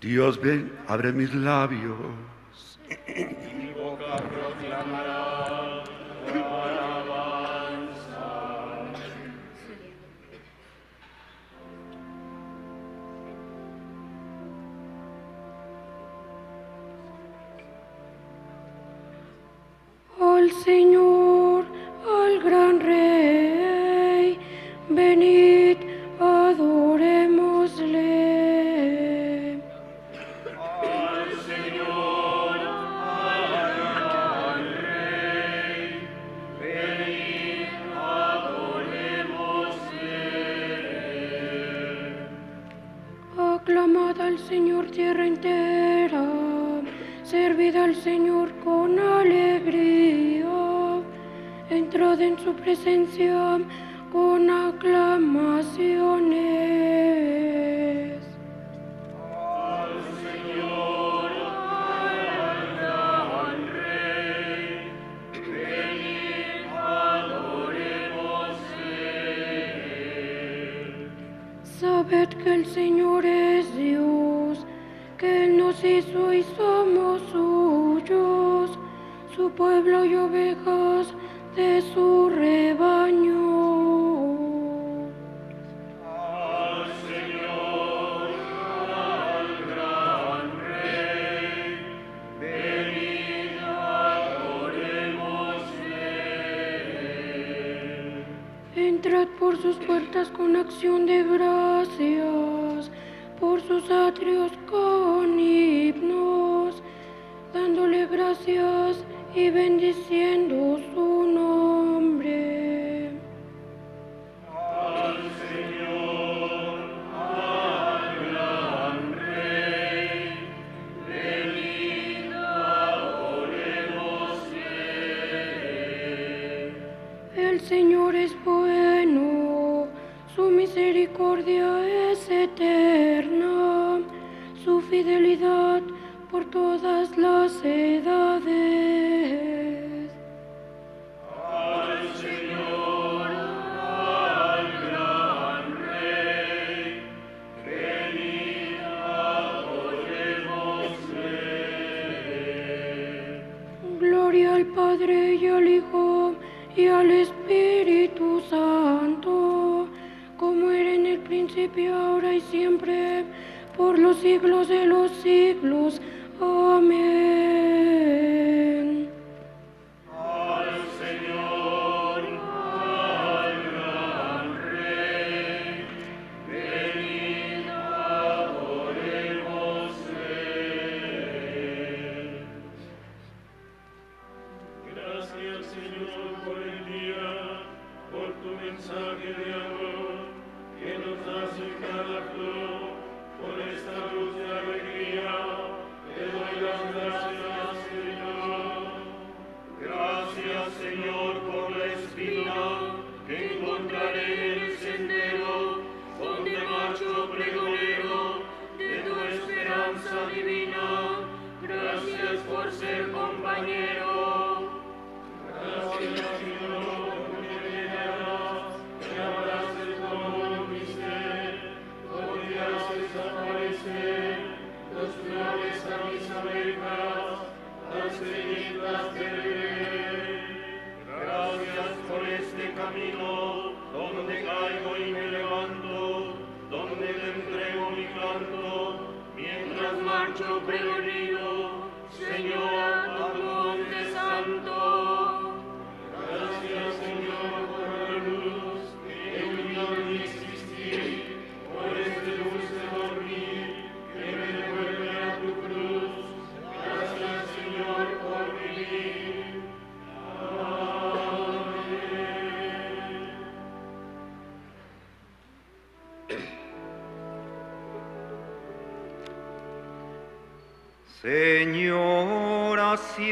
Dios ven, abre mis labios. Mi boca proclamará alabanza. Oh, Señor.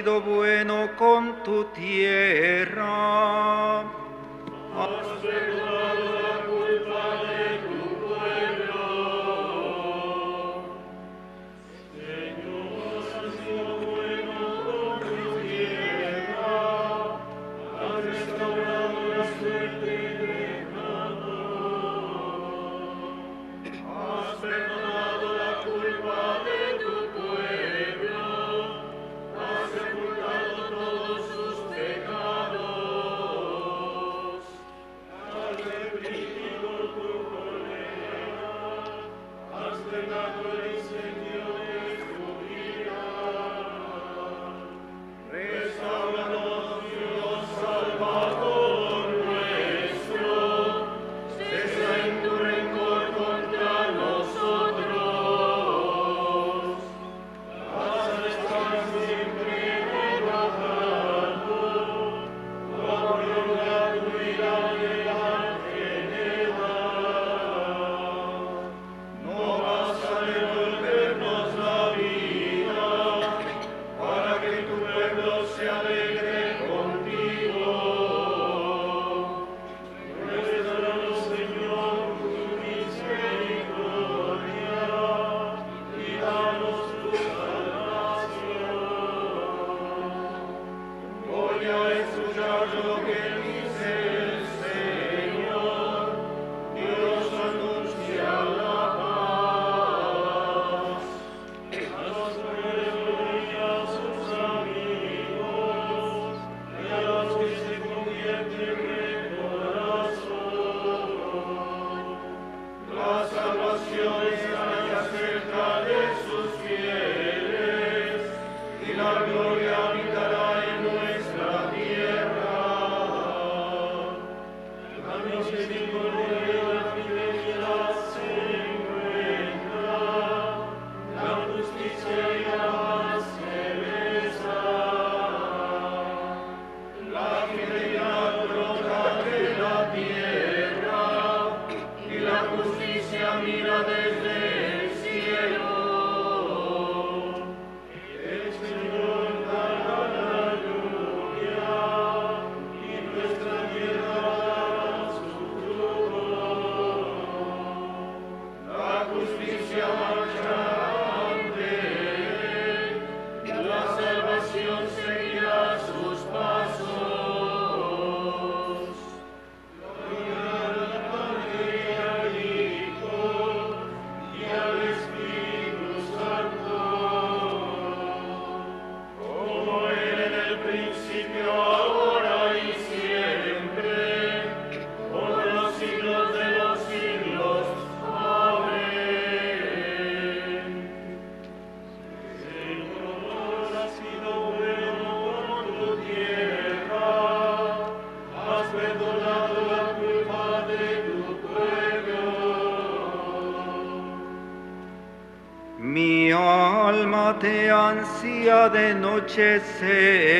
Sido bueno con tu tierra. Ansía de noche, Señor.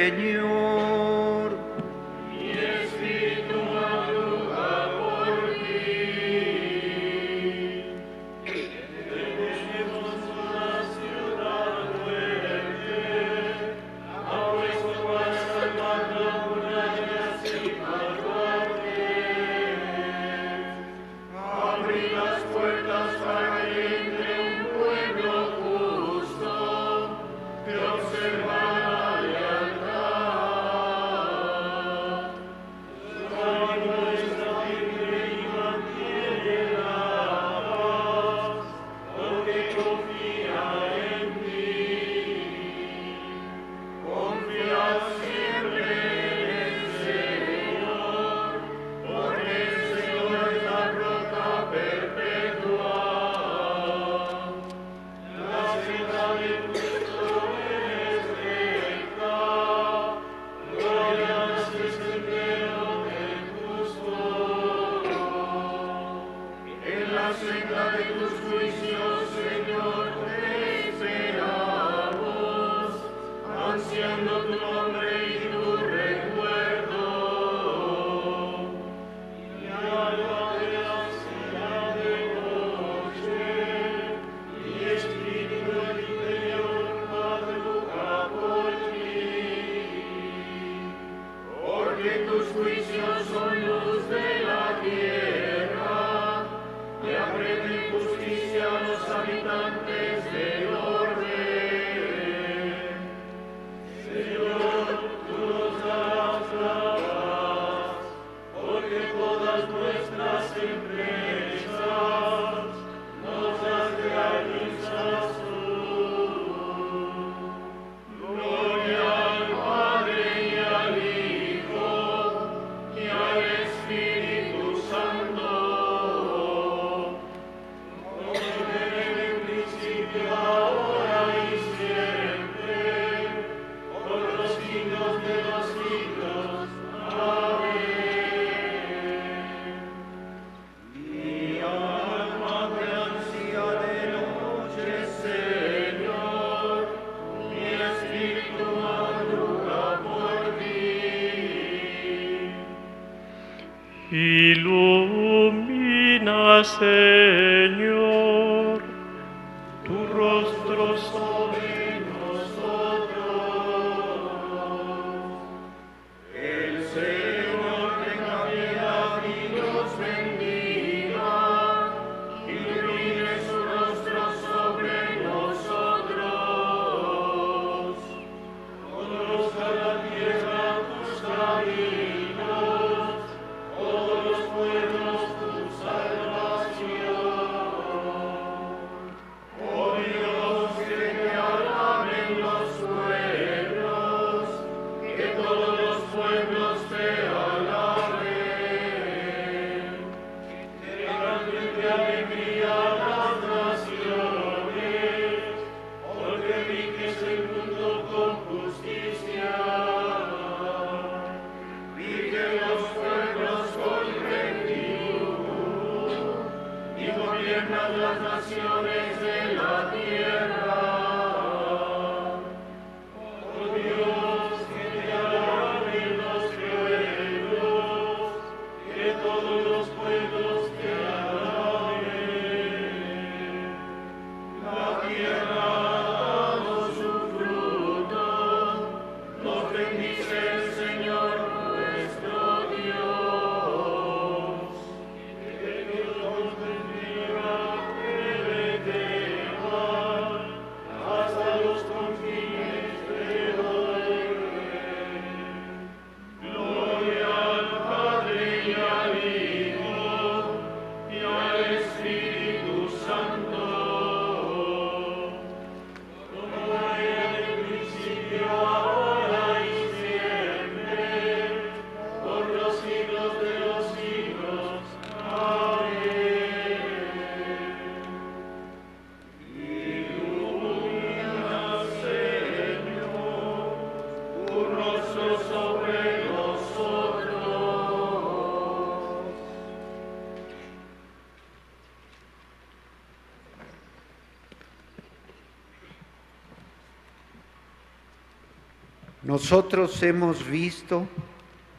Nosotros hemos visto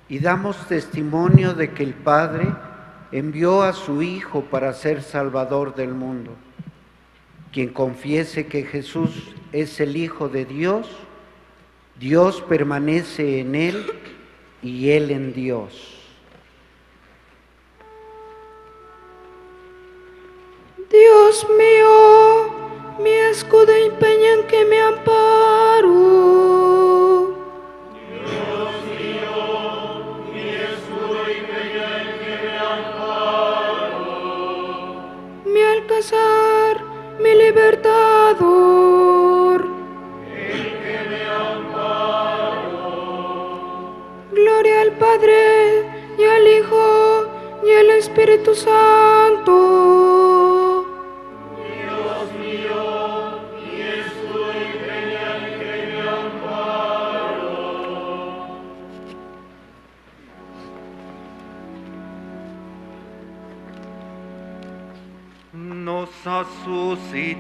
y damos testimonio de que el Padre envió a su Hijo para ser Salvador del mundo. Quien confiese que Jesús es el Hijo de Dios, Dios permanece en él y él en Dios.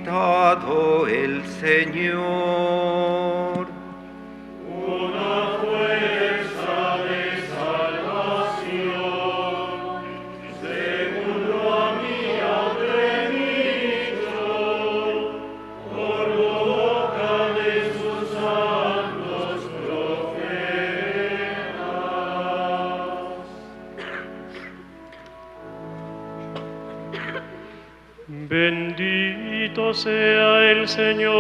ทอ Señor,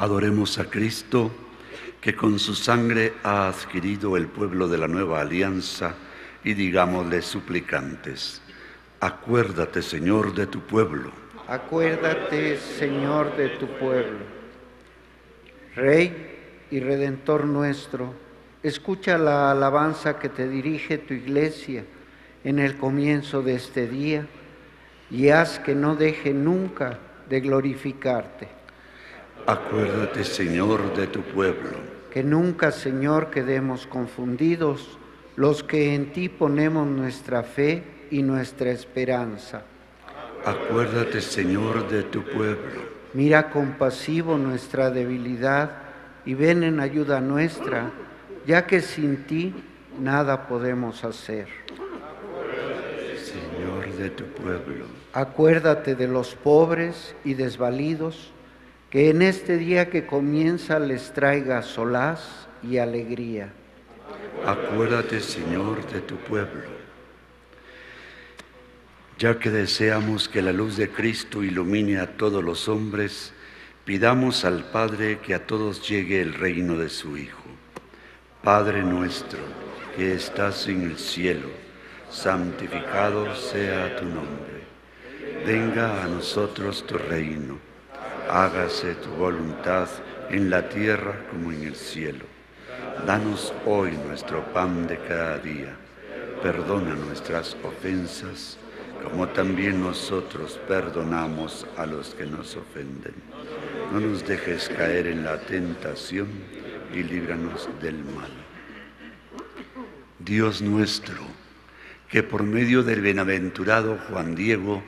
Adoremos a Cristo, que con su sangre ha adquirido el pueblo de la nueva alianza, y digámosle suplicantes, acuérdate Señor de tu pueblo. Acuérdate, Señor, de tu pueblo. Rey y Redentor nuestro, escucha la alabanza que te dirige tu iglesia en el comienzo de este día y haz que no deje nunca de glorificarte. Acuérdate Señor de tu pueblo. Que nunca, Señor, quedemos confundidos los que en ti ponemos nuestra fe y nuestra esperanza. Acuérdate Señor de tu pueblo. Mira compasivo nuestra debilidad y ven en ayuda nuestra, ya que sin ti nada podemos hacer. Señor de tu pueblo. Acuérdate de los pobres y desvalidos, que en este día que comienza les traiga solaz y alegría. Acuérdate, Señor, de tu pueblo. Ya que deseamos que la luz de Cristo ilumine a todos los hombres, pidamos al Padre que a todos llegue el reino de su Hijo. Padre nuestro, que estás en el cielo, santificado sea tu nombre. Venga a nosotros tu reino. Hágase tu voluntad en la tierra como en el cielo. Danos hoy nuestro pan de cada día. Perdona nuestras ofensas, como también nosotros perdonamos a los que nos ofenden. No nos dejes caer en la tentación y líbranos del mal. Dios nuestro, que por medio del bienaventurado Juan Diego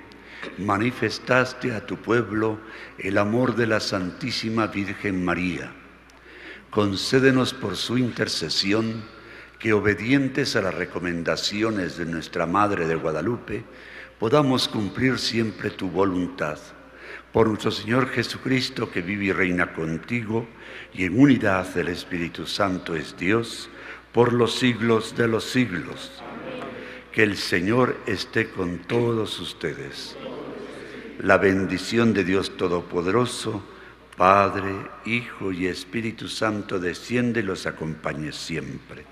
manifestaste a tu pueblo el amor de la Santísima Virgen María, concédenos por su intercesión que obedientes a las recomendaciones de nuestra Madre de Guadalupe, podamos cumplir siempre tu voluntad. Por nuestro Señor Jesucristo, que vive y reina contigo, y en unidad del Espíritu Santo es Dios, por los siglos de los siglos. Que el Señor esté con todos ustedes. La bendición de Dios Todopoderoso, Padre, Hijo y Espíritu Santo, desciende y los acompañe siempre.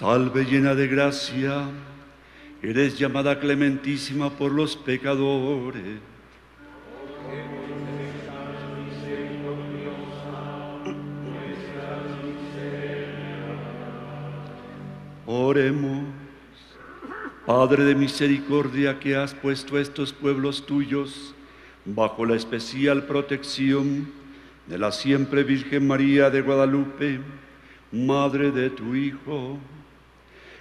Salve llena de gracia, eres llamada clementísima por los pecadores. Oremos, Padre de misericordia que has puesto estos pueblos tuyos bajo la especial protección de la siempre Virgen María de Guadalupe, Madre de tu Hijo.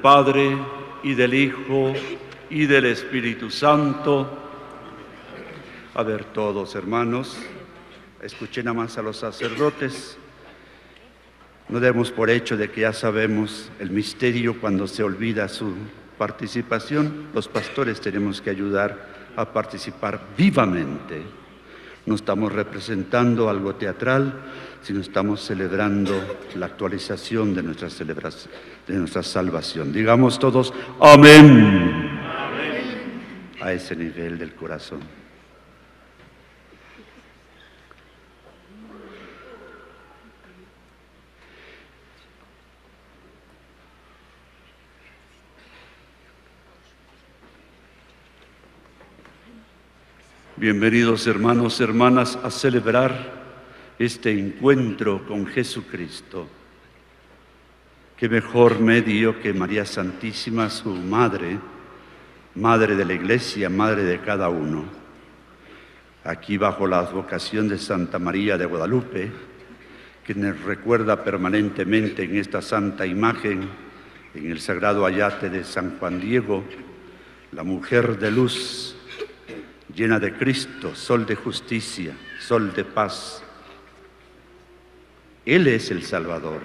Padre y del Hijo y del Espíritu Santo. A ver todos, hermanos, escuchen nada más a los sacerdotes. No demos por hecho de que ya sabemos el misterio cuando se olvida su participación. Los pastores tenemos que ayudar a participar vivamente. No estamos representando algo teatral, sino estamos celebrando la actualización de nuestra, celebración, de nuestra salvación. Digamos todos, amén. A ese nivel del corazón. Bienvenidos hermanos, hermanas, a celebrar este encuentro con Jesucristo. Qué mejor medio que María Santísima, su madre, madre de la iglesia, madre de cada uno. Aquí bajo la advocación de Santa María de Guadalupe, que nos recuerda permanentemente en esta santa imagen, en el sagrado ayate de San Juan Diego, la mujer de luz llena de Cristo, sol de justicia, sol de paz. Él es el Salvador.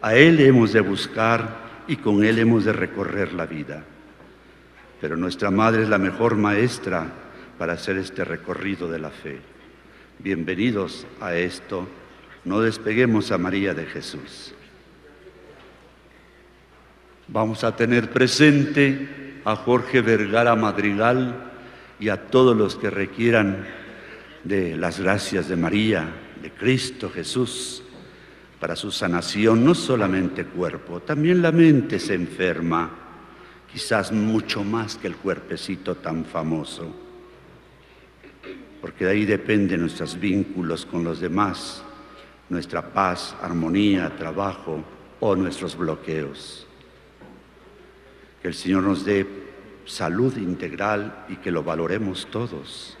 A Él hemos de buscar y con Él hemos de recorrer la vida. Pero nuestra Madre es la mejor maestra para hacer este recorrido de la fe. Bienvenidos a esto. No despeguemos a María de Jesús. Vamos a tener presente a Jorge Vergara Madrigal, y a todos los que requieran de las gracias de María, de Cristo Jesús, para su sanación, no solamente cuerpo, también la mente se enferma, quizás mucho más que el cuerpecito tan famoso, porque de ahí dependen nuestros vínculos con los demás, nuestra paz, armonía, trabajo o nuestros bloqueos. Que el Señor nos dé salud integral y que lo valoremos todos.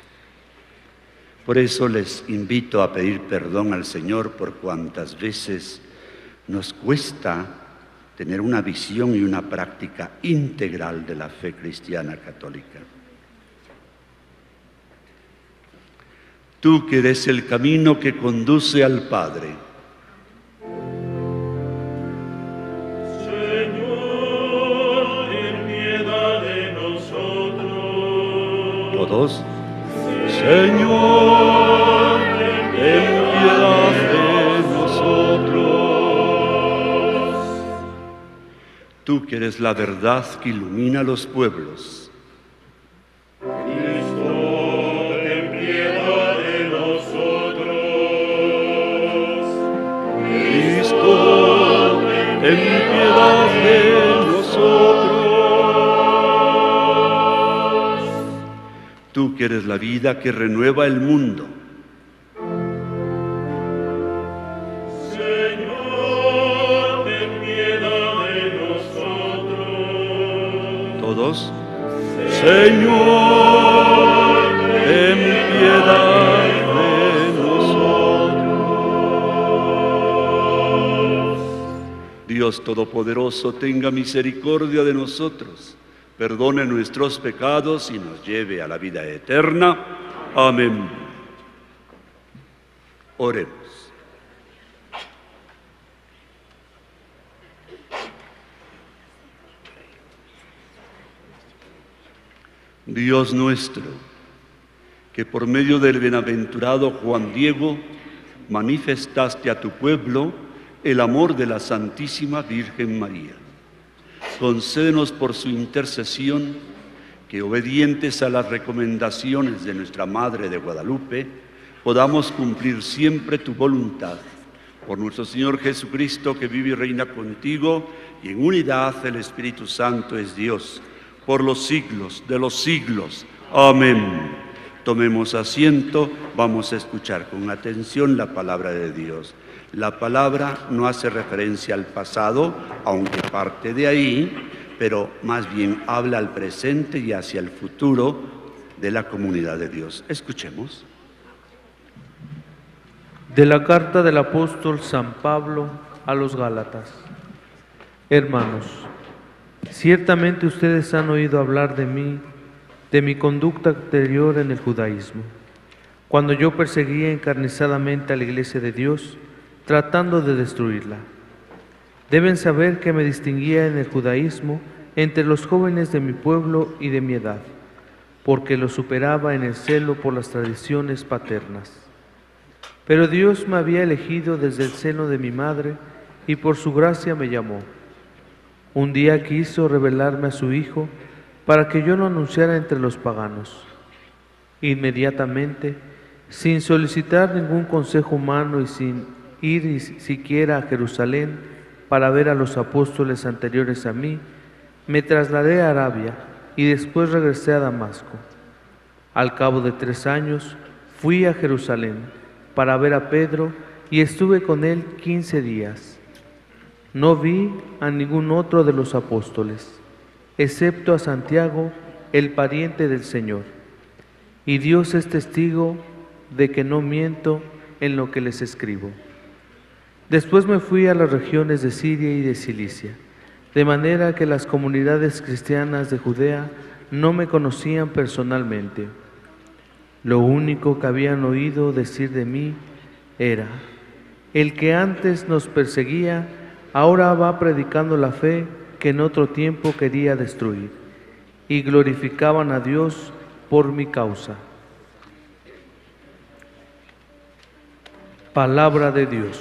Por eso les invito a pedir perdón al Señor por cuantas veces nos cuesta tener una visión y una práctica integral de la fe cristiana católica. Tú que eres el camino que conduce al Padre, Señor, ten piedad de nosotros. Tú que eres la verdad que ilumina los pueblos. Tú que eres la vida que renueva el mundo. Señor, ten piedad de nosotros. Todos. Señor, ten piedad de nosotros. Dios Todopoderoso, tenga misericordia de nosotros perdone nuestros pecados y nos lleve a la vida eterna. Amén. Oremos. Dios nuestro, que por medio del bienaventurado Juan Diego manifestaste a tu pueblo el amor de la Santísima Virgen María concédenos por su intercesión que obedientes a las recomendaciones de nuestra Madre de Guadalupe, podamos cumplir siempre tu voluntad. Por nuestro Señor Jesucristo, que vive y reina contigo, y en unidad el Espíritu Santo es Dios, por los siglos de los siglos. Amén. Tomemos asiento, vamos a escuchar con atención la palabra de Dios. La palabra no hace referencia al pasado, aunque parte de ahí, pero más bien habla al presente y hacia el futuro de la comunidad de Dios. Escuchemos. De la carta del apóstol San Pablo a los Gálatas. Hermanos, ciertamente ustedes han oído hablar de mí, de mi conducta anterior en el judaísmo, cuando yo perseguía encarnizadamente a la iglesia de Dios, tratando de destruirla. Deben saber que me distinguía en el judaísmo entre los jóvenes de mi pueblo y de mi edad, porque lo superaba en el celo por las tradiciones paternas. Pero Dios me había elegido desde el seno de mi madre y por su gracia me llamó. Un día quiso revelarme a su Hijo para que yo lo anunciara entre los paganos. Inmediatamente, sin solicitar ningún consejo humano y sin ir siquiera a Jerusalén para ver a los apóstoles anteriores a mí, me trasladé a Arabia y después regresé a Damasco. Al cabo de tres años fui a Jerusalén para ver a Pedro y estuve con él quince días. No vi a ningún otro de los apóstoles, excepto a Santiago, el pariente del Señor. Y Dios es testigo de que no miento en lo que les escribo. Después me fui a las regiones de Siria y de Cilicia, de manera que las comunidades cristianas de Judea no me conocían personalmente. Lo único que habían oído decir de mí era, el que antes nos perseguía, ahora va predicando la fe que en otro tiempo quería destruir, y glorificaban a Dios por mi causa. Palabra de Dios.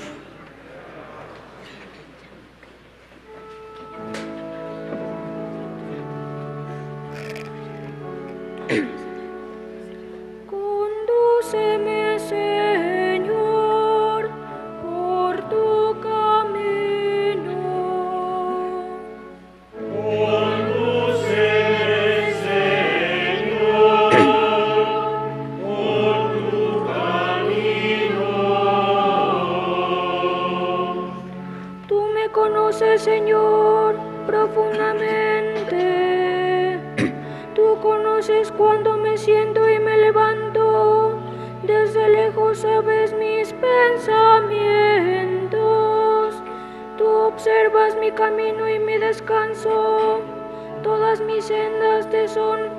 Mi camino y mi descanso. Todas mis sendas te son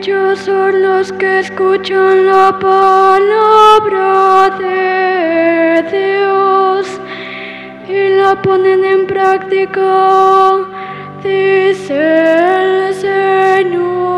Son los que escuchan la palabra de Dios y la ponen en práctica, dice el Señor.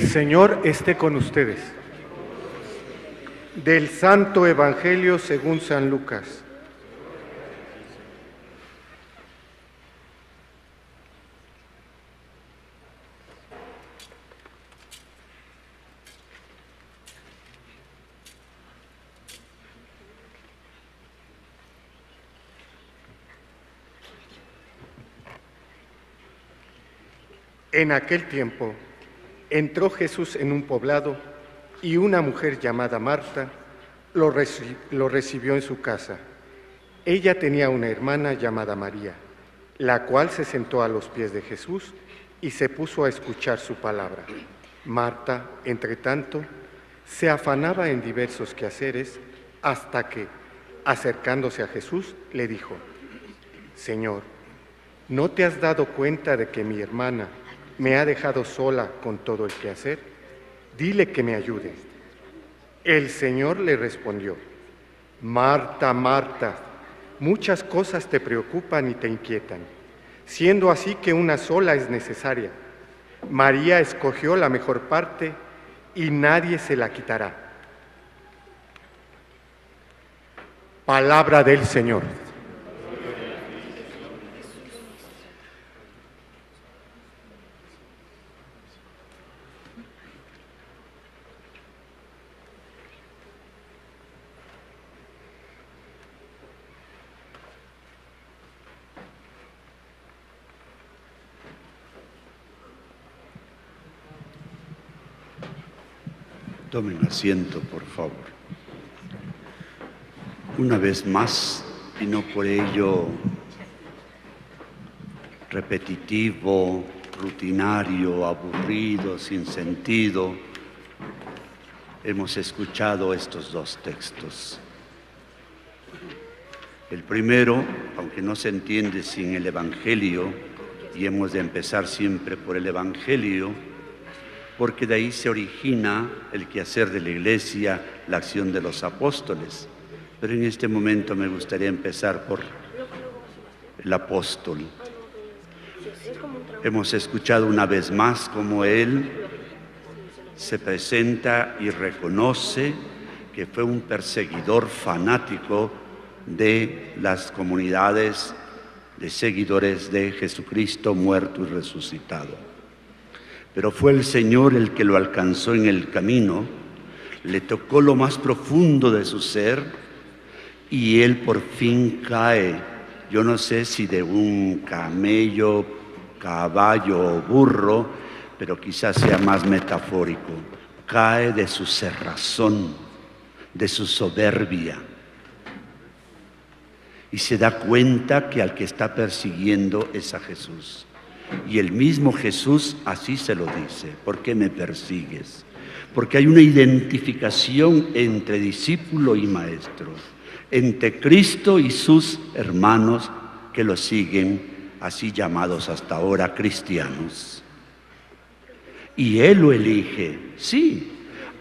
El Señor esté con ustedes. Del Santo Evangelio según San Lucas. En aquel tiempo entró Jesús en un poblado y una mujer llamada Marta lo, reci- lo recibió en su casa. Ella tenía una hermana llamada María, la cual se sentó a los pies de Jesús y se puso a escuchar su palabra. Marta, entre tanto, se afanaba en diversos quehaceres hasta que, acercándose a Jesús, le dijo, Señor, ¿no te has dado cuenta de que mi hermana me ha dejado sola con todo el quehacer? Dile que me ayude. El Señor le respondió, Marta, Marta, muchas cosas te preocupan y te inquietan, siendo así que una sola es necesaria. María escogió la mejor parte y nadie se la quitará. Palabra del Señor. Tomen asiento, por favor. Una vez más, y no por ello repetitivo, rutinario, aburrido, sin sentido, hemos escuchado estos dos textos. El primero, aunque no se entiende sin el Evangelio, y hemos de empezar siempre por el Evangelio, porque de ahí se origina el quehacer de la iglesia, la acción de los apóstoles. Pero en este momento me gustaría empezar por el apóstol. Hemos escuchado una vez más cómo él se presenta y reconoce que fue un perseguidor fanático de las comunidades de seguidores de Jesucristo muerto y resucitado. Pero fue el Señor el que lo alcanzó en el camino, le tocó lo más profundo de su ser y él por fin cae. Yo no sé si de un camello, caballo o burro, pero quizás sea más metafórico. Cae de su cerrazón, de su soberbia. Y se da cuenta que al que está persiguiendo es a Jesús. Y el mismo Jesús así se lo dice, ¿por qué me persigues? Porque hay una identificación entre discípulo y maestro, entre Cristo y sus hermanos que lo siguen, así llamados hasta ahora cristianos. Y Él lo elige, sí,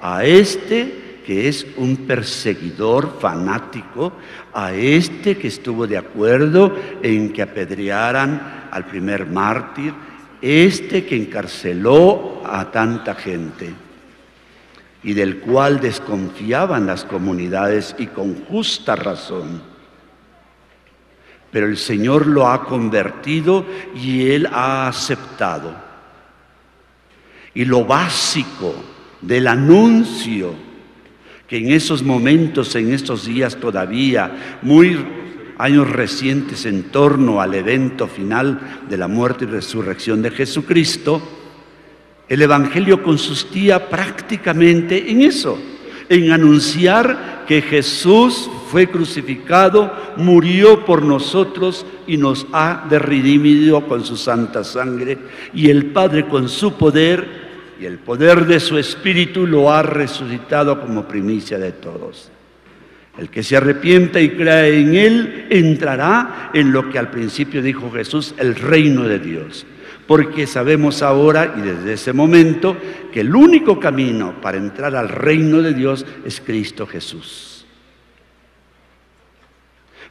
a este que es un perseguidor fanático, a este que estuvo de acuerdo en que apedrearan al primer mártir, este que encarceló a tanta gente y del cual desconfiaban las comunidades y con justa razón. Pero el Señor lo ha convertido y Él ha aceptado. Y lo básico del anuncio que en esos momentos, en estos días todavía, muy años recientes en torno al evento final de la muerte y resurrección de Jesucristo, el Evangelio consistía prácticamente en eso, en anunciar que Jesús fue crucificado, murió por nosotros y nos ha redimido con su santa sangre, y el Padre con su poder y el poder de su Espíritu lo ha resucitado como primicia de todos. El que se arrepienta y crea en Él entrará en lo que al principio dijo Jesús, el reino de Dios. Porque sabemos ahora y desde ese momento que el único camino para entrar al reino de Dios es Cristo Jesús.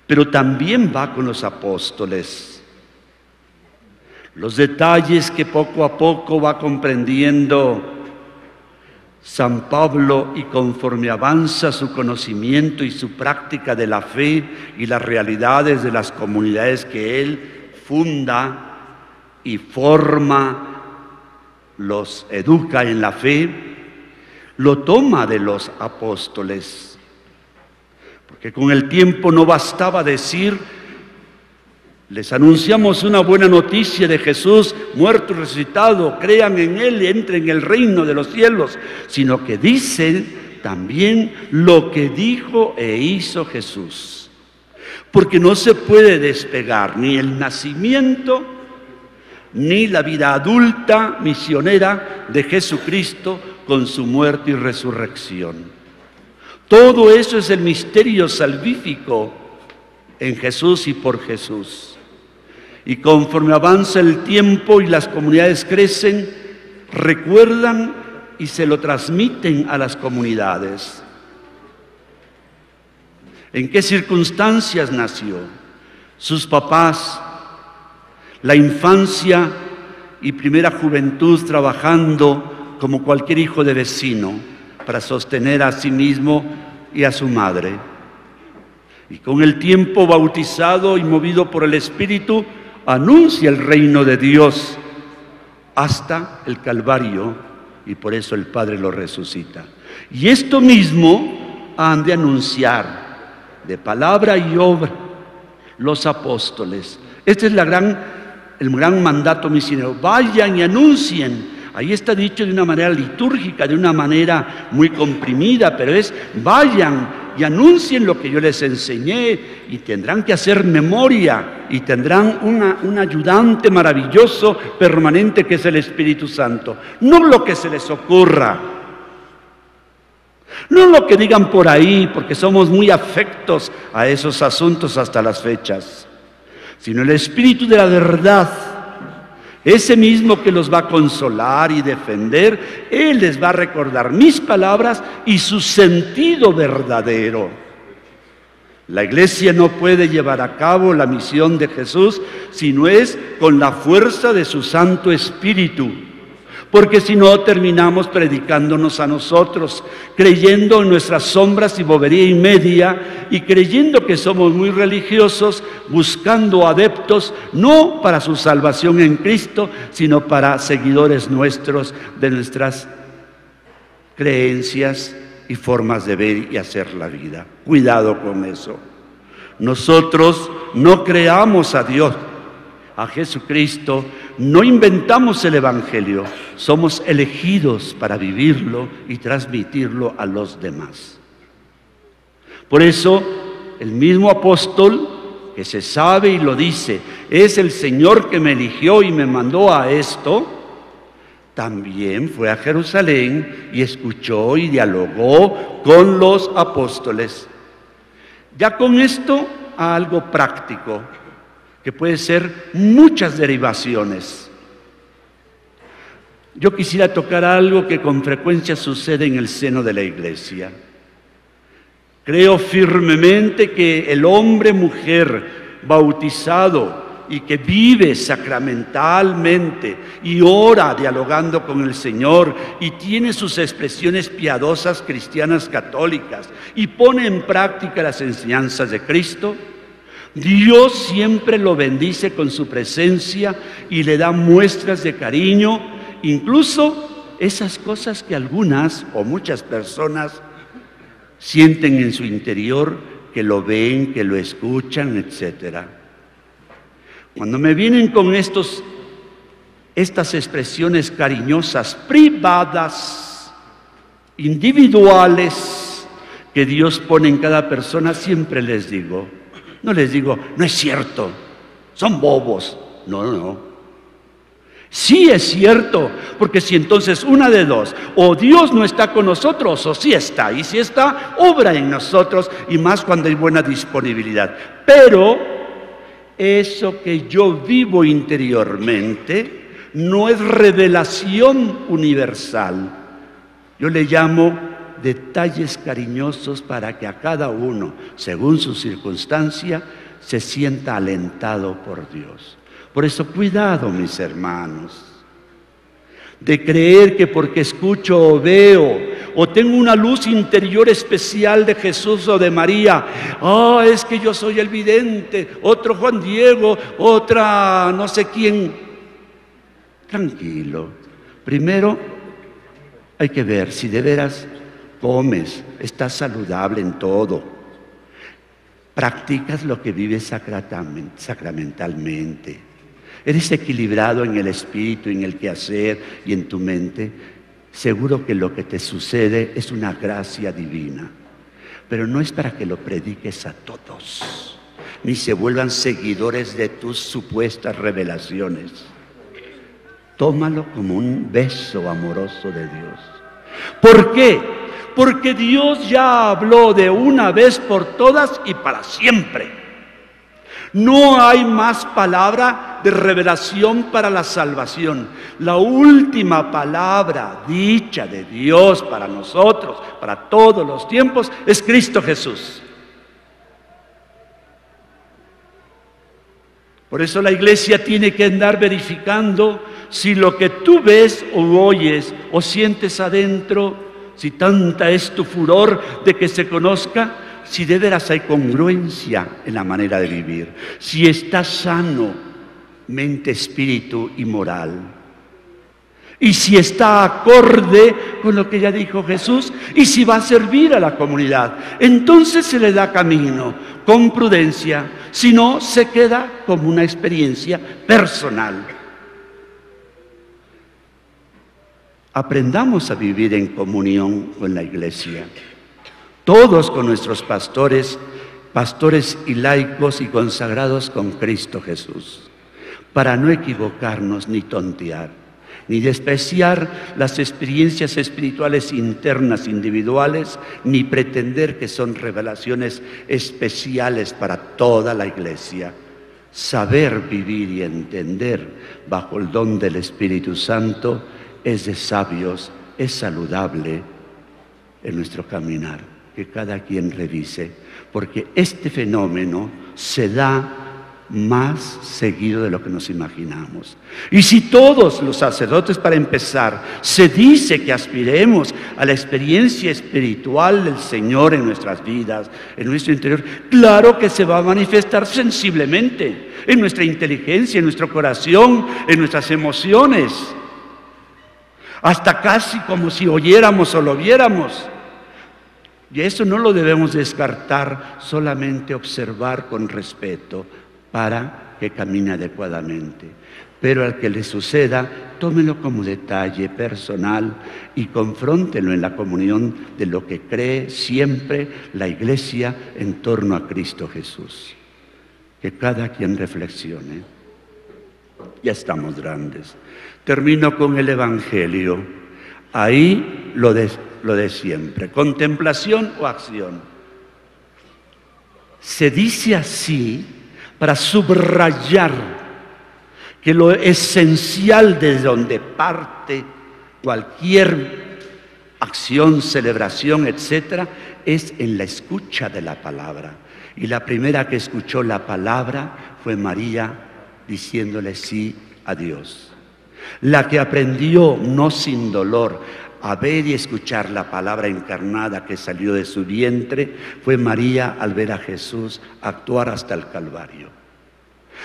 Pero también va con los apóstoles. Los detalles que poco a poco va comprendiendo San Pablo, y conforme avanza su conocimiento y su práctica de la fe y las realidades de las comunidades que él funda y forma, los educa en la fe, lo toma de los apóstoles. Porque con el tiempo no bastaba decir, les anunciamos una buena noticia de Jesús, muerto y resucitado, crean en Él y entren en el reino de los cielos, sino que dicen también lo que dijo e hizo Jesús. Porque no se puede despegar ni el nacimiento, ni la vida adulta misionera de Jesucristo con su muerte y resurrección. Todo eso es el misterio salvífico en Jesús y por Jesús. Y conforme avanza el tiempo y las comunidades crecen, recuerdan y se lo transmiten a las comunidades. ¿En qué circunstancias nació? Sus papás, la infancia y primera juventud trabajando como cualquier hijo de vecino para sostener a sí mismo y a su madre. Y con el tiempo bautizado y movido por el Espíritu, anuncia el reino de Dios hasta el Calvario y por eso el Padre lo resucita. Y esto mismo han de anunciar de palabra y obra los apóstoles. Este es gran, el gran mandato misionero. Vayan y anuncien. Ahí está dicho de una manera litúrgica, de una manera muy comprimida, pero es vayan y anuncien lo que yo les enseñé y tendrán que hacer memoria y tendrán un ayudante maravilloso permanente que es el Espíritu Santo. No lo que se les ocurra, no lo que digan por ahí, porque somos muy afectos a esos asuntos hasta las fechas, sino el Espíritu de la verdad ese mismo que los va a consolar y defender, Él les va a recordar mis palabras y su sentido verdadero. La iglesia no puede llevar a cabo la misión de Jesús si no es con la fuerza de su Santo Espíritu porque si no terminamos predicándonos a nosotros, creyendo en nuestras sombras y bobería y media, y creyendo que somos muy religiosos, buscando adeptos, no para su salvación en Cristo, sino para seguidores nuestros de nuestras creencias y formas de ver y hacer la vida. Cuidado con eso. Nosotros no creamos a Dios, a Jesucristo, no inventamos el Evangelio, somos elegidos para vivirlo y transmitirlo a los demás. Por eso, el mismo apóstol que se sabe y lo dice, es el Señor que me eligió y me mandó a esto, también fue a Jerusalén y escuchó y dialogó con los apóstoles. Ya con esto, algo práctico que puede ser muchas derivaciones. Yo quisiera tocar algo que con frecuencia sucede en el seno de la iglesia. Creo firmemente que el hombre, mujer, bautizado y que vive sacramentalmente y ora dialogando con el Señor y tiene sus expresiones piadosas cristianas católicas y pone en práctica las enseñanzas de Cristo, Dios siempre lo bendice con su presencia y le da muestras de cariño, incluso esas cosas que algunas o muchas personas sienten en su interior, que lo ven, que lo escuchan, etc. Cuando me vienen con estos, estas expresiones cariñosas, privadas, individuales, que Dios pone en cada persona, siempre les digo, no les digo, no es cierto, son bobos. No, no, no. Sí es cierto, porque si entonces una de dos, o Dios no está con nosotros, o sí está, y si está, obra en nosotros, y más cuando hay buena disponibilidad. Pero eso que yo vivo interiormente no es revelación universal. Yo le llamo detalles cariñosos para que a cada uno, según su circunstancia, se sienta alentado por Dios. Por eso, cuidado, mis hermanos, de creer que porque escucho o veo o tengo una luz interior especial de Jesús o de María. Ah, es que yo soy el vidente, otro Juan Diego, otra no sé quién. Tranquilo. Primero hay que ver si de veras comes, estás saludable en todo, practicas lo que vives sacramentalmente, eres equilibrado en el espíritu, en el quehacer y en tu mente, seguro que lo que te sucede es una gracia divina, pero no es para que lo prediques a todos, ni se vuelvan seguidores de tus supuestas revelaciones. Tómalo como un beso amoroso de Dios. ¿Por qué? Porque Dios ya habló de una vez por todas y para siempre. No hay más palabra de revelación para la salvación. La última palabra dicha de Dios para nosotros, para todos los tiempos, es Cristo Jesús. Por eso la iglesia tiene que andar verificando si lo que tú ves o oyes o sientes adentro, si tanta es tu furor de que se conozca, si de veras hay congruencia en la manera de vivir, si estás sano, mente, espíritu y moral. Y si está acorde con lo que ya dijo Jesús y si va a servir a la comunidad, entonces se le da camino con prudencia, si no se queda como una experiencia personal. Aprendamos a vivir en comunión con la iglesia, todos con nuestros pastores, pastores y laicos y consagrados con Cristo Jesús, para no equivocarnos ni tontear, ni despreciar las experiencias espirituales internas individuales, ni pretender que son revelaciones especiales para toda la iglesia. Saber vivir y entender bajo el don del Espíritu Santo es de sabios, es saludable en nuestro caminar, que cada quien revise, porque este fenómeno se da más seguido de lo que nos imaginamos. Y si todos los sacerdotes, para empezar, se dice que aspiremos a la experiencia espiritual del Señor en nuestras vidas, en nuestro interior, claro que se va a manifestar sensiblemente en nuestra inteligencia, en nuestro corazón, en nuestras emociones hasta casi como si oyéramos o lo viéramos. Y eso no lo debemos descartar, solamente observar con respeto para que camine adecuadamente. Pero al que le suceda, tómelo como detalle personal y confróntelo en la comunión de lo que cree siempre la iglesia en torno a Cristo Jesús. Que cada quien reflexione. Ya estamos grandes. Termino con el Evangelio. Ahí lo de, siempre. Contemplación o acción. Se dice así para subrayar que lo esencial de donde parte cualquier acción, celebración, etcétera, es en la escucha de la palabra. Y la primera que escuchó la palabra fue María diciéndole sí a Dios. La que aprendió, no sin dolor, a ver y escuchar la palabra encarnada que salió de su vientre, fue María al ver a Jesús actuar hasta el Calvario.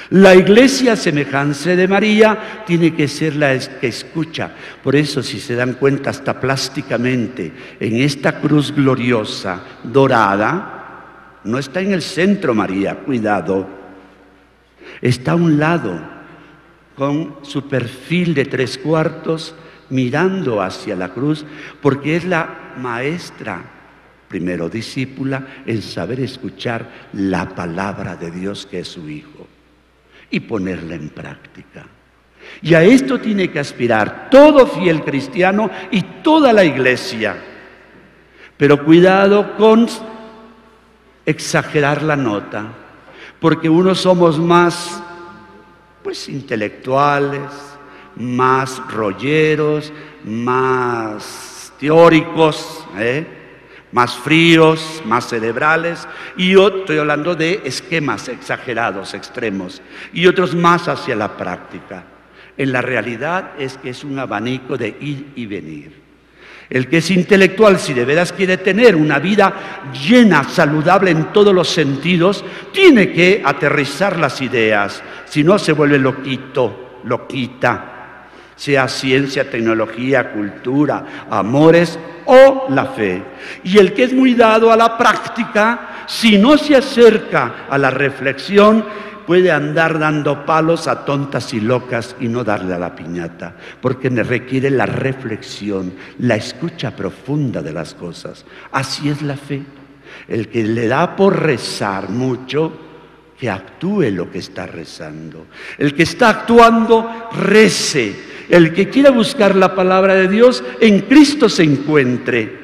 La iglesia semejanza de María tiene que ser la que escucha. Por eso, si se dan cuenta hasta plásticamente, en esta cruz gloriosa, dorada, no está en el centro María, cuidado, está a un lado con su perfil de tres cuartos mirando hacia la cruz, porque es la maestra, primero discípula, en saber escuchar la palabra de Dios que es su Hijo y ponerla en práctica. Y a esto tiene que aspirar todo fiel cristiano y toda la iglesia. Pero cuidado con exagerar la nota, porque unos somos más pues intelectuales, más rolleros, más teóricos, ¿eh? más fríos, más cerebrales, y yo estoy hablando de esquemas exagerados, extremos, y otros más hacia la práctica. En la realidad es que es un abanico de ir y venir. El que es intelectual, si de veras quiere tener una vida llena, saludable en todos los sentidos, tiene que aterrizar las ideas, si no se vuelve loquito, loquita, sea ciencia, tecnología, cultura, amores o la fe. Y el que es muy dado a la práctica, si no se acerca a la reflexión, puede andar dando palos a tontas y locas y no darle a la piñata, porque requiere la reflexión, la escucha profunda de las cosas. Así es la fe. El que le da por rezar mucho, que actúe lo que está rezando. El que está actuando, rece. El que quiera buscar la palabra de Dios, en Cristo se encuentre.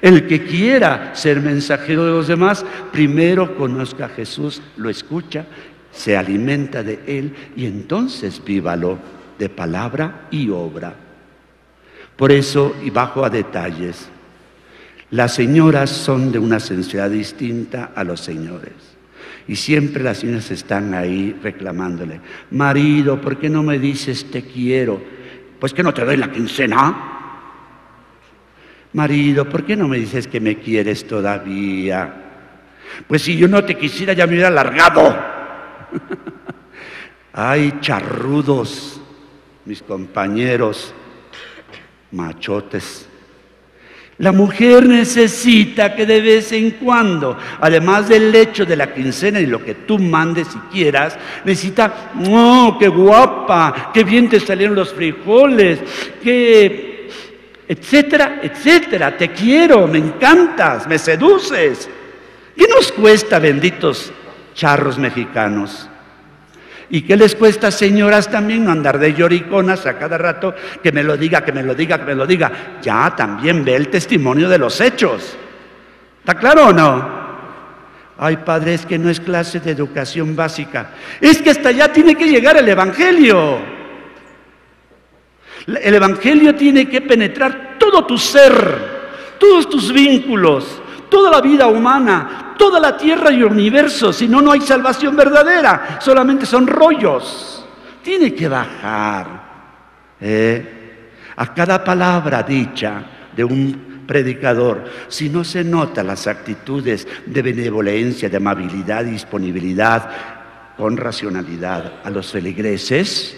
El que quiera ser mensajero de los demás, primero conozca a Jesús, lo escucha se alimenta de Él y entonces vívalo de palabra y obra. Por eso, y bajo a detalles, las señoras son de una sensibilidad distinta a los señores. Y siempre las señoras están ahí reclamándole, marido, ¿por qué no me dices te quiero? Pues que no te doy la quincena. Marido, ¿por qué no me dices que me quieres todavía? Pues si yo no te quisiera ya me hubiera largado. Ay, charrudos, mis compañeros, machotes. La mujer necesita que de vez en cuando, además del hecho de la quincena y lo que tú mandes y quieras, necesita, oh, qué guapa, qué bien te salieron los frijoles, qué, etcétera, etcétera, te quiero, me encantas, me seduces. ¿Qué nos cuesta, benditos charros mexicanos. ¿Y qué les cuesta, señoras, también andar de lloriconas a cada rato que me lo diga, que me lo diga, que me lo diga? Ya también ve el testimonio de los hechos. ¿Está claro o no? Ay, padre, es que no es clase de educación básica. Es que hasta allá tiene que llegar el Evangelio. El Evangelio tiene que penetrar todo tu ser, todos tus vínculos, toda la vida humana, toda la tierra y el universo, si no, no hay salvación verdadera, solamente son rollos. Tiene que bajar ¿eh? a cada palabra dicha de un predicador, si no se notan las actitudes de benevolencia, de amabilidad, disponibilidad, con racionalidad a los feligreses,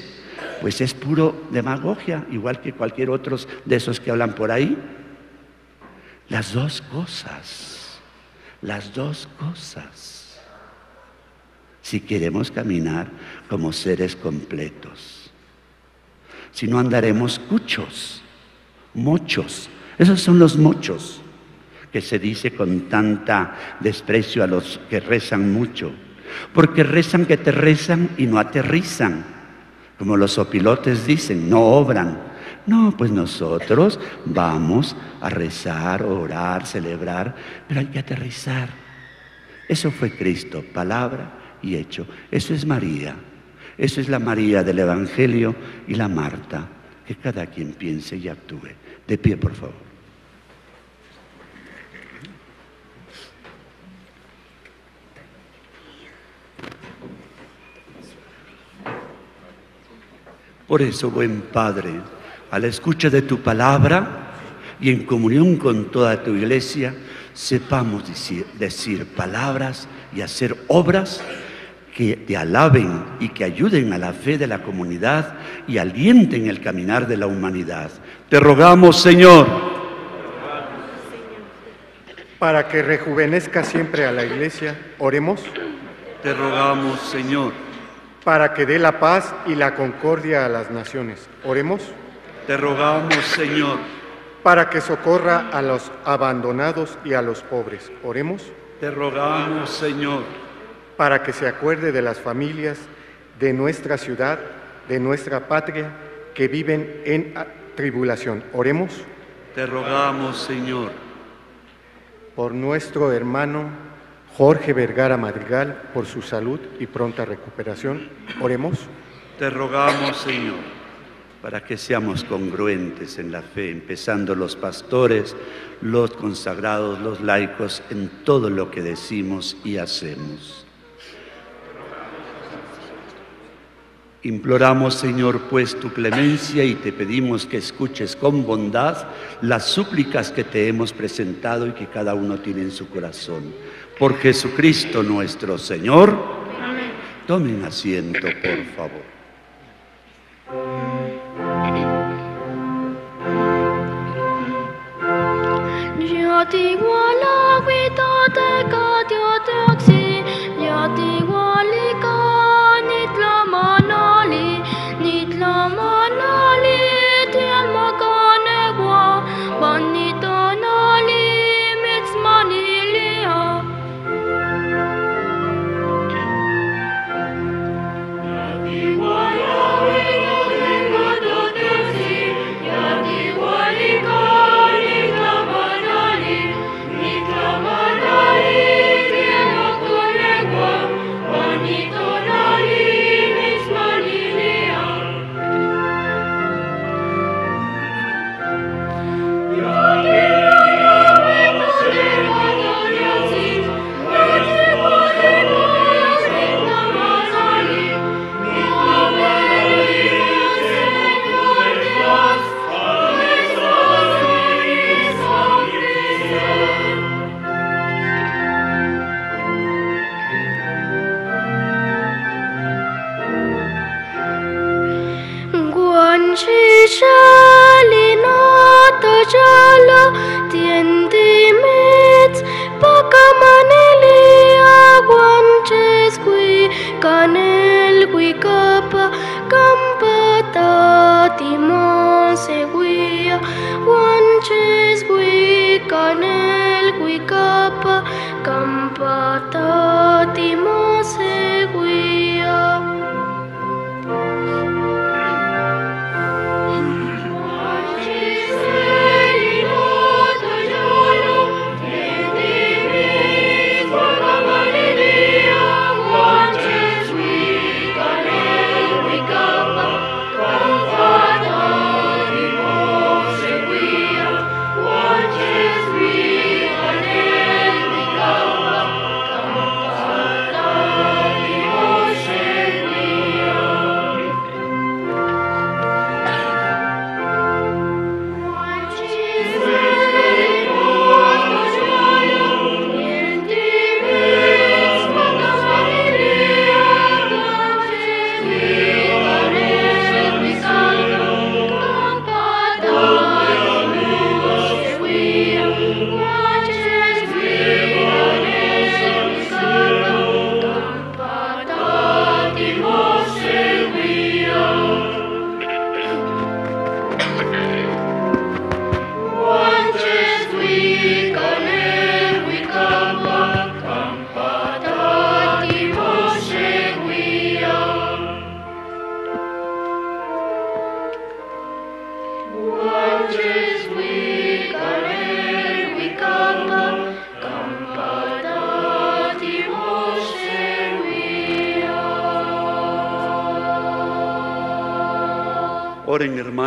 pues es puro demagogia, igual que cualquier otro de esos que hablan por ahí. Las dos cosas las dos cosas. Si queremos caminar como seres completos. Si no andaremos cuchos, mochos. Esos son los mochos que se dice con tanta desprecio a los que rezan mucho. Porque rezan que te rezan y no aterrizan. Como los opilotes dicen, no obran. No, pues nosotros vamos a rezar, orar, celebrar, pero hay que aterrizar. Eso fue Cristo, palabra y hecho. Eso es María. Eso es la María del Evangelio y la Marta. Que cada quien piense y actúe. De pie, por favor. Por eso, buen Padre, a la escucha de tu palabra y en comunión con toda tu iglesia, sepamos decir, palabras y hacer obras que te alaben y que ayuden a la fe de la comunidad y alienten el caminar de la humanidad. Te rogamos, Señor. Para que rejuvenezca siempre a la iglesia, oremos. Te rogamos, Señor. Para que dé la paz y la concordia a las naciones, oremos. Te rogamos, Señor. Para que socorra a los abandonados y a los pobres. Oremos. Te rogamos, Señor. Para que se acuerde de las familias de nuestra ciudad, de nuestra patria, que viven en tribulación. Oremos. Te rogamos, Señor. Por nuestro hermano Jorge Vergara Madrigal, por su salud y pronta recuperación. Oremos. Te rogamos, Señor para que seamos congruentes en la fe, empezando los pastores, los consagrados, los laicos, en todo lo que decimos y hacemos. Imploramos, Señor, pues tu clemencia y te pedimos que escuches con bondad las súplicas que te hemos presentado y que cada uno tiene en su corazón. Por Jesucristo nuestro Señor. Tomen asiento, por favor. Yati wali جعل tiende met pakamaneli aguanches qui canel qui capa campata timon seguia. Guanches qui canel qui capa campata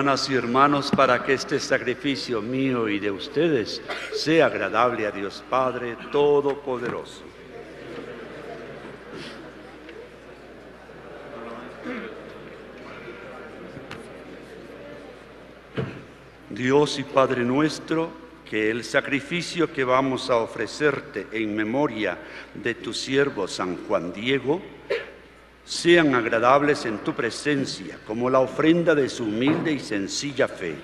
hermanas y hermanos para que este sacrificio mío y de ustedes sea agradable a Dios Padre Todopoderoso. Dios y Padre nuestro, que el sacrificio que vamos a ofrecerte en memoria de tu siervo San Juan Diego, sean agradables en tu presencia como la ofrenda de su humilde y sencilla fe,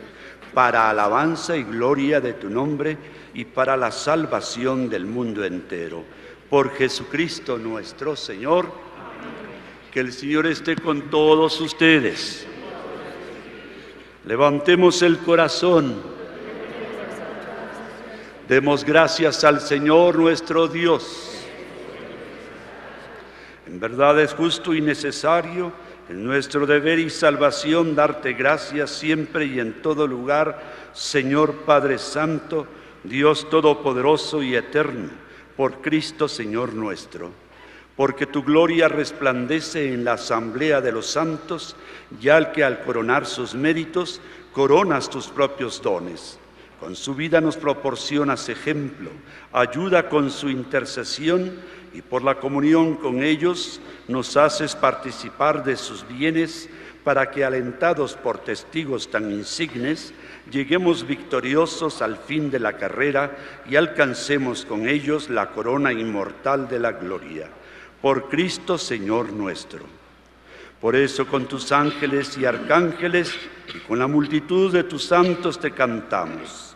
para alabanza y gloria de tu nombre y para la salvación del mundo entero. Por Jesucristo nuestro Señor, que el Señor esté con todos ustedes. Levantemos el corazón. Demos gracias al Señor nuestro Dios. En verdad es justo y necesario en nuestro deber y salvación darte gracias siempre y en todo lugar, Señor Padre Santo, Dios Todopoderoso y Eterno, por Cristo Señor nuestro. Porque tu gloria resplandece en la asamblea de los santos, ya que al coronar sus méritos coronas tus propios dones. Con su vida nos proporcionas ejemplo, ayuda con su intercesión y por la comunión con ellos nos haces participar de sus bienes para que alentados por testigos tan insignes, lleguemos victoriosos al fin de la carrera y alcancemos con ellos la corona inmortal de la gloria. Por Cristo Señor nuestro. Por eso con tus ángeles y arcángeles y con la multitud de tus santos te cantamos.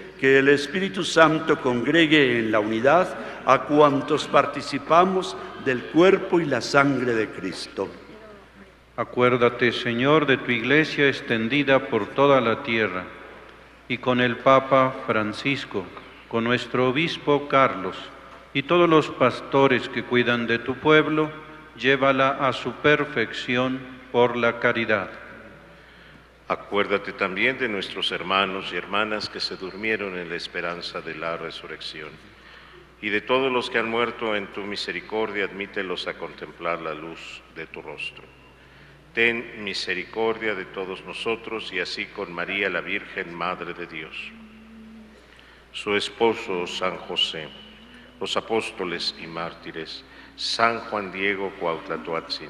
que el Espíritu Santo congregue en la unidad a cuantos participamos del cuerpo y la sangre de Cristo. Acuérdate, Señor, de tu iglesia extendida por toda la tierra, y con el Papa Francisco, con nuestro obispo Carlos, y todos los pastores que cuidan de tu pueblo, llévala a su perfección por la caridad. Acuérdate también de nuestros hermanos y hermanas que se durmieron en la esperanza de la resurrección. Y de todos los que han muerto en tu misericordia, admítelos a contemplar la luz de tu rostro. Ten misericordia de todos nosotros y así con María la Virgen, Madre de Dios. Su esposo San José, los apóstoles y mártires, San Juan Diego Cuautlatoatzin,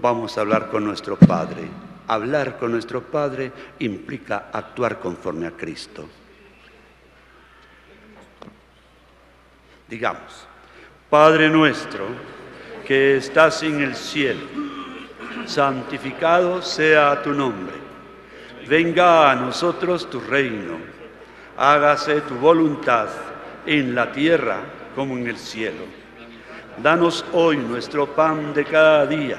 vamos a hablar con nuestro Padre. Hablar con nuestro Padre implica actuar conforme a Cristo. Digamos, Padre nuestro, que estás en el cielo, santificado sea tu nombre. Venga a nosotros tu reino. Hágase tu voluntad en la tierra como en el cielo. Danos hoy nuestro pan de cada día.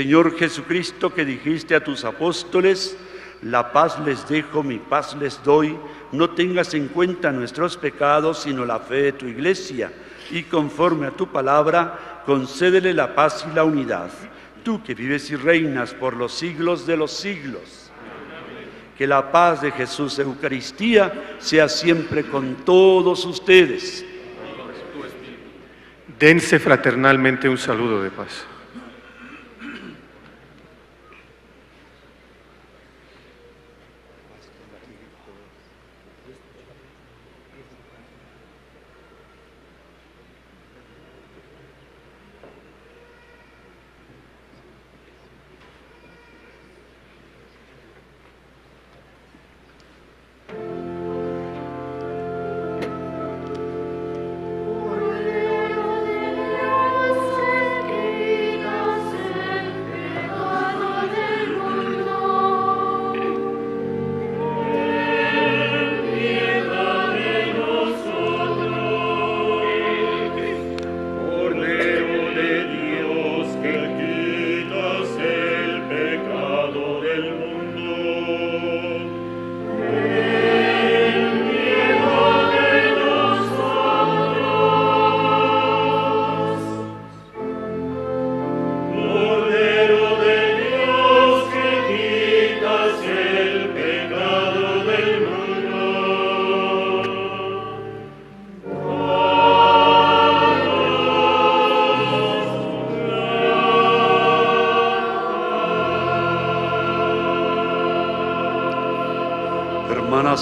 Señor Jesucristo, que dijiste a tus apóstoles, la paz les dejo, mi paz les doy, no tengas en cuenta nuestros pecados, sino la fe de tu iglesia, y conforme a tu palabra, concédele la paz y la unidad. Tú que vives y reinas por los siglos de los siglos. Que la paz de Jesús Eucaristía sea siempre con todos ustedes. Dense fraternalmente un saludo de paz.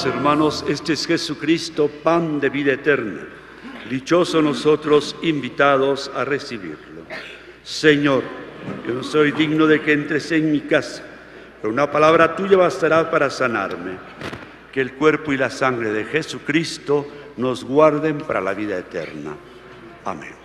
Hermanos, este es Jesucristo, pan de vida eterna. Dichosos nosotros invitados a recibirlo. Señor, yo no soy digno de que entres en mi casa, pero una palabra tuya bastará para sanarme. Que el cuerpo y la sangre de Jesucristo nos guarden para la vida eterna. Amén.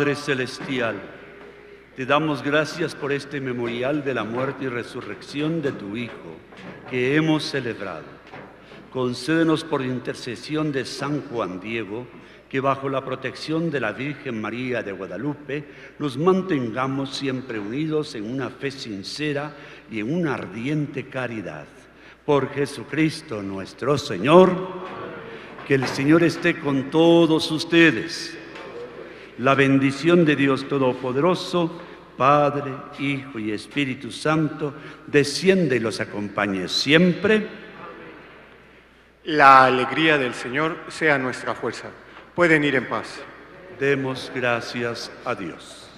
Padre Celestial, te damos gracias por este memorial de la muerte y resurrección de tu Hijo que hemos celebrado. Concédenos por intercesión de San Juan Diego que bajo la protección de la Virgen María de Guadalupe nos mantengamos siempre unidos en una fe sincera y en una ardiente caridad. Por Jesucristo nuestro Señor, que el Señor esté con todos ustedes. La bendición de Dios Todopoderoso, Padre, Hijo y Espíritu Santo, desciende y los acompañe siempre. La alegría del Señor sea nuestra fuerza. Pueden ir en paz. Demos gracias a Dios.